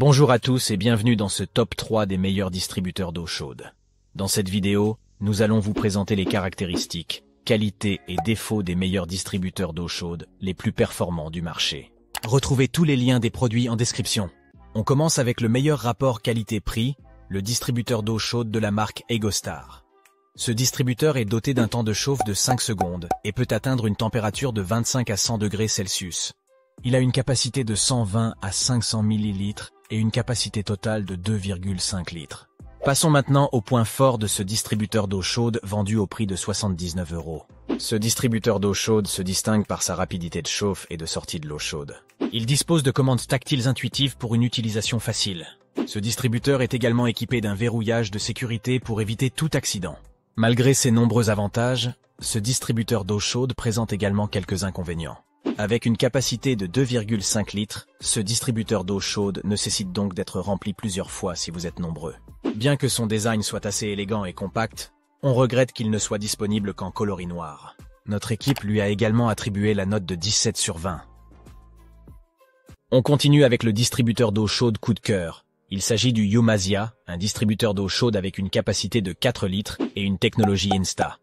Bonjour à tous et bienvenue dans ce top 3 des meilleurs distributeurs d'eau chaude. Dans cette vidéo, nous allons vous présenter les caractéristiques, qualités et défauts des meilleurs distributeurs d'eau chaude, les plus performants du marché. Retrouvez tous les liens des produits en description. On commence avec le meilleur rapport qualité-prix, le distributeur d'eau chaude de la marque EgoStar. Ce distributeur est doté d'un temps de chauffe de 5 secondes et peut atteindre une température de 25 à 100 degrés Celsius. Il a une capacité de 120 à 500 ml et une capacité totale de 2,5 litres. Passons maintenant au point fort de ce distributeur d'eau chaude vendu au prix de 79 euros. Ce distributeur d'eau chaude se distingue par sa rapidité de chauffe et de sortie de l'eau chaude. Il dispose de commandes tactiles intuitives pour une utilisation facile. Ce distributeur est également équipé d'un verrouillage de sécurité pour éviter tout accident. Malgré ses nombreux avantages, ce distributeur d'eau chaude présente également quelques inconvénients. Avec une capacité de 2,5 litres, ce distributeur d'eau chaude nécessite donc d'être rempli plusieurs fois si vous êtes nombreux. Bien que son design soit assez élégant et compact, on regrette qu'il ne soit disponible qu'en coloris noir. Notre équipe lui a également attribué la note de 17 sur 20. On continue avec le distributeur d'eau chaude coup de cœur. Il s'agit du Yumasia, un distributeur d'eau chaude avec une capacité de 4 litres et une technologie Insta.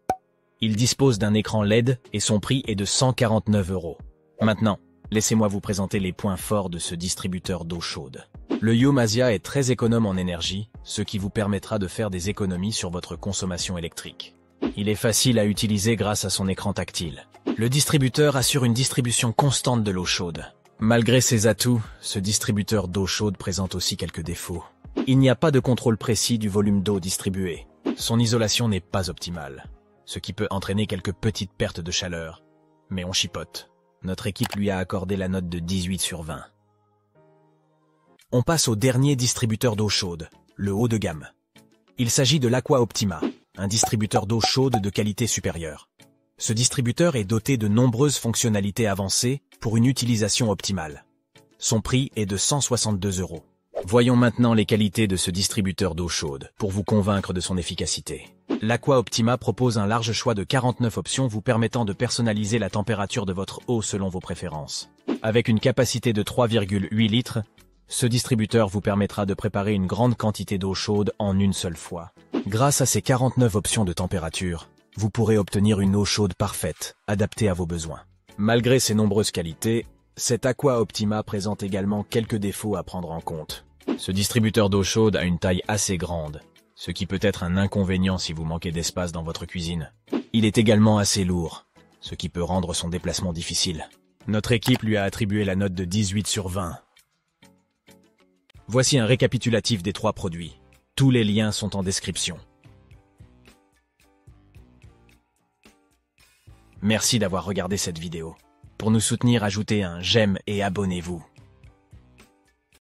Il dispose d'un écran LED et son prix est de 149 euros. Maintenant, laissez-moi vous présenter les points forts de ce distributeur d'eau chaude. Le Yumasia est très économe en énergie, ce qui vous permettra de faire des économies sur votre consommation électrique. Il est facile à utiliser grâce à son écran tactile. Le distributeur assure une distribution constante de l'eau chaude. Malgré ses atouts, ce distributeur d'eau chaude présente aussi quelques défauts. Il n'y a pas de contrôle précis du volume d'eau distribué. Son isolation n'est pas optimale, ce qui peut entraîner quelques petites pertes de chaleur. Mais on chipote. Notre équipe lui a accordé la note de 18 sur 20. On passe au dernier distributeur d'eau chaude, le haut de gamme. Il s'agit de l'Aqua Optima, un distributeur d'eau chaude de qualité supérieure. Ce distributeur est doté de nombreuses fonctionnalités avancées pour une utilisation optimale. Son prix est de 162 euros. Voyons maintenant les qualités de ce distributeur d'eau chaude pour vous convaincre de son efficacité. L'Aqua Optima propose un large choix de 49 options vous permettant de personnaliser la température de votre eau selon vos préférences. Avec une capacité de 3,8 litres, ce distributeur vous permettra de préparer une grande quantité d'eau chaude en une seule fois. Grâce à ces 49 options de température, vous pourrez obtenir une eau chaude parfaite, adaptée à vos besoins. Malgré ses nombreuses qualités, cet Aqua Optima présente également quelques défauts à prendre en compte. Ce distributeur d'eau chaude a une taille assez grande, ce qui peut être un inconvénient si vous manquez d'espace dans votre cuisine. Il est également assez lourd, ce qui peut rendre son déplacement difficile. Notre équipe lui a attribué la note de 18 sur 20. Voici un récapitulatif des trois produits. Tous les liens sont en description. Merci d'avoir regardé cette vidéo. Pour nous soutenir, ajoutez un j'aime et abonnez-vous.